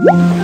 you